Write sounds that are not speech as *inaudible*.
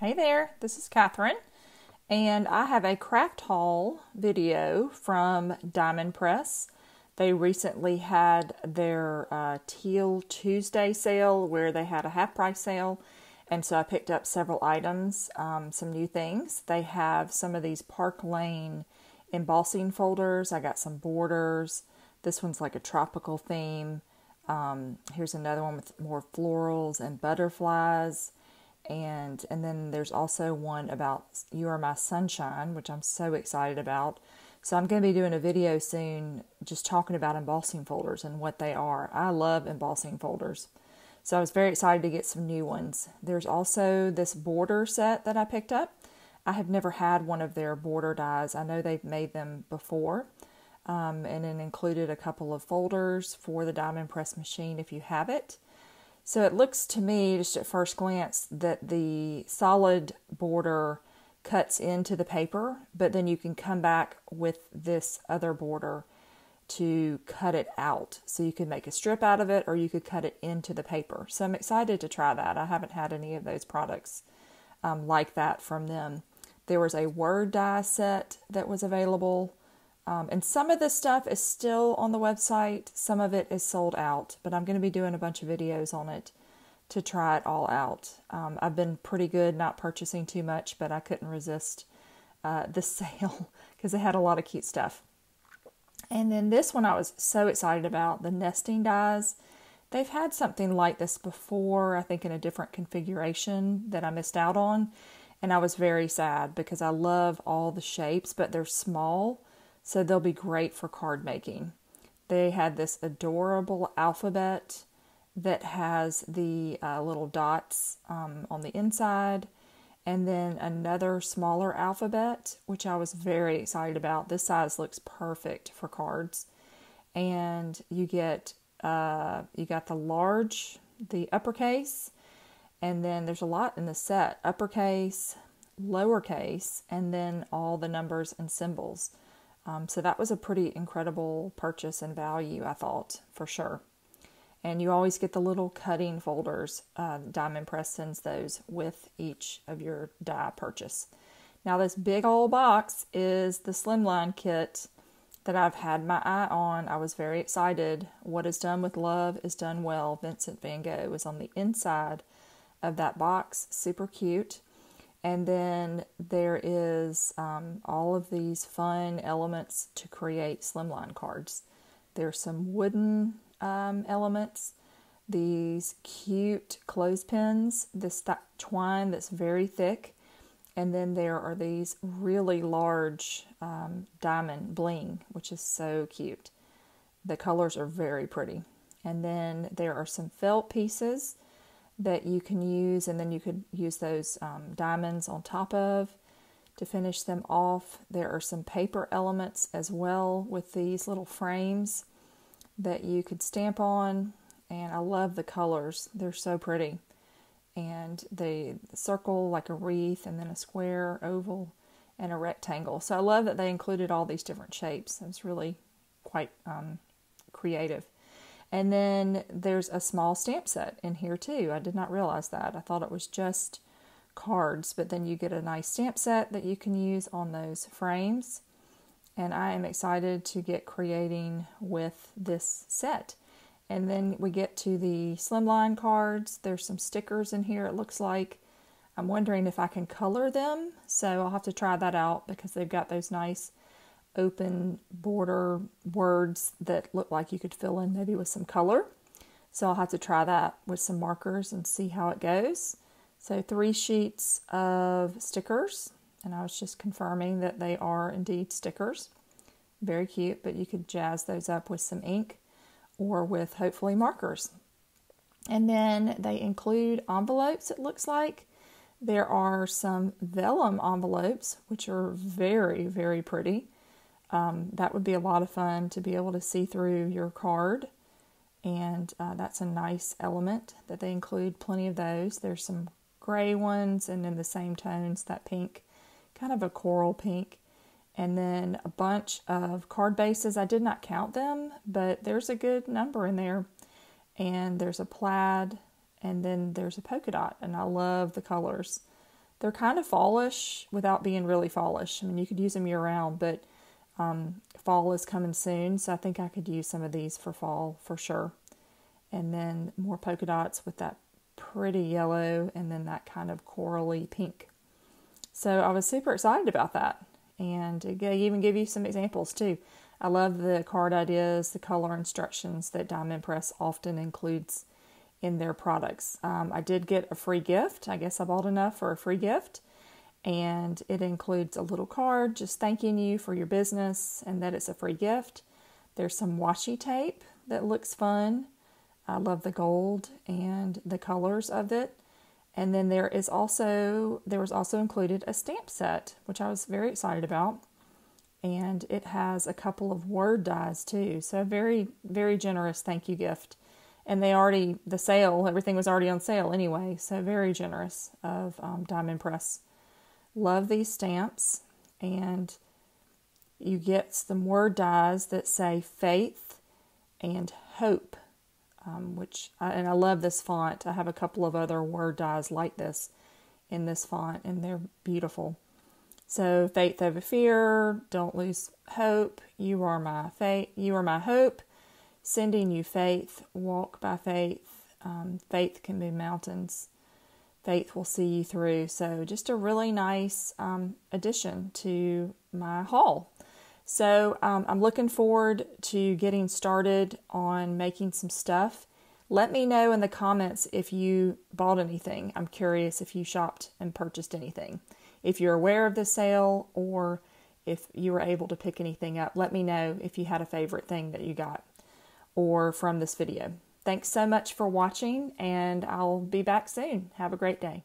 Hey there, this is Katherine, and I have a craft haul video from Diamond Press. They recently had their uh, Teal Tuesday sale where they had a half price sale, and so I picked up several items, um, some new things. They have some of these Park Lane embossing folders, I got some borders. This one's like a tropical theme. Um, here's another one with more florals and butterflies and and then there's also one about you are my sunshine which i'm so excited about. So i'm going to be doing a video soon just talking about embossing folders and what they are. I love embossing folders. So i was very excited to get some new ones. There's also this border set that i picked up. I have never had one of their border dies. I know they've made them before um, and it included a couple of folders for the diamond press machine if you have it so it looks to me, just at first glance, that the solid border cuts into the paper, but then you can come back with this other border to cut it out. So you could make a strip out of it or you could cut it into the paper. So I'm excited to try that. I haven't had any of those products um, like that from them. There was a word die set that was available um, and some of this stuff is still on the website, some of it is sold out, but I'm going to be doing a bunch of videos on it to try it all out. Um, I've been pretty good not purchasing too much, but I couldn't resist uh, the *laughs* sale because they had a lot of cute stuff. And then this one I was so excited about the nesting dies. They've had something like this before, I think in a different configuration that I missed out on. And I was very sad because I love all the shapes, but they're small so they'll be great for card making. They had this adorable alphabet that has the uh, little dots um, on the inside, and then another smaller alphabet, which I was very excited about. This size looks perfect for cards, and you get uh, you got the large, the uppercase, and then there's a lot in the set: uppercase, lowercase, and then all the numbers and symbols. Um, so that was a pretty incredible purchase and value, I thought, for sure. And you always get the little cutting folders. Uh, Diamond Press sends those with each of your die purchase. Now, this big old box is the Slimline kit that I've had my eye on. I was very excited. What is done with love is done well. Vincent van Gogh is on the inside of that box. Super cute. And then there is um, all of these fun elements to create slimline cards. There's some wooden um, elements, these cute clothespins, this th- twine that's very thick, and then there are these really large um, diamond bling, which is so cute. The colors are very pretty. And then there are some felt pieces that you can use, and then you could use those um, diamonds on top of to finish them off. There are some paper elements as well with these little frames that you could stamp on, and I love the colors, they're so pretty. And the circle, like a wreath, and then a square, oval, and a rectangle. So I love that they included all these different shapes. It's really quite um, creative. And then there's a small stamp set in here too. I did not realize that. I thought it was just cards, but then you get a nice stamp set that you can use on those frames. And I am excited to get creating with this set. And then we get to the slimline cards. There's some stickers in here, it looks like. I'm wondering if I can color them, so I'll have to try that out because they've got those nice open border words that look like you could fill in maybe with some color. So I'll have to try that with some markers and see how it goes. So three sheets of stickers, and I was just confirming that they are indeed stickers. Very cute, but you could jazz those up with some ink or with hopefully markers. And then they include envelopes, it looks like. There are some vellum envelopes, which are very, very pretty. Um, that would be a lot of fun to be able to see through your card. And uh, that's a nice element that they include plenty of those. There's some gray ones and in the same tones, that pink, kind of a coral pink. And then a bunch of card bases. I did not count them, but there's a good number in there. And there's a plaid, and then there's a polka dot. And I love the colors they're kind of fallish without being really fallish. I mean, you could use them year round, but um, fall is coming soon, so I think I could use some of these for fall for sure. And then more polka dots with that pretty yellow and then that kind of corally pink. So I was super excited about that. And they even give you some examples too. I love the card ideas, the color instructions that Diamond Press often includes in their products. Um, I did get a free gift. I guess I bought enough for a free gift. And it includes a little card just thanking you for your business and that it's a free gift. There's some washi tape that looks fun. I love the gold and the colors of it. And then there is also there was also included a stamp set, which I was very excited about. And it has a couple of word dies too. So very, very generous thank you gift. And they already the sale, everything was already on sale anyway. So very generous of um, Diamond Press. Love these stamps. And you get some word dies that say faith and hope um, which I, and I love this font. I have a couple of other word dies like this in this font, and they're beautiful. So faith over fear, don't lose hope. You are my faith. You are my hope. Sending you faith. Walk by faith. Um, faith can move mountains. Faith will see you through. So just a really nice um, addition to my haul. So um, I'm looking forward to getting started on making some stuff. Let me know in the comments if you bought anything. I'm curious if you shopped and purchased anything. If you're aware of the sale or if you were able to pick anything up, let me know if you had a favorite thing that you got or from this video. Thanks so much for watching, and I'll be back soon. Have a great day.